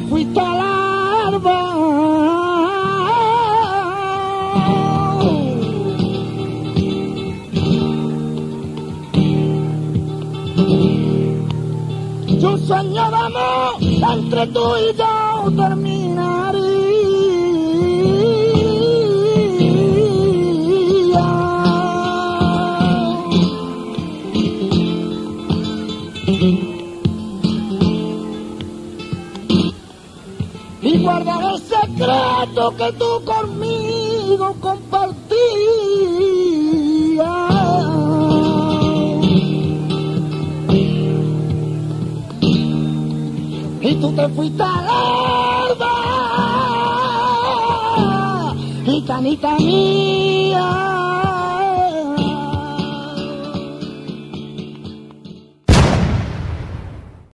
che quita l'erba. Yo soñábamos entre tú y yo terminaría. Mm -hmm. Y guardar el secreto que tú conmigo compartías. Y tú te fuiste a la y tanita mía.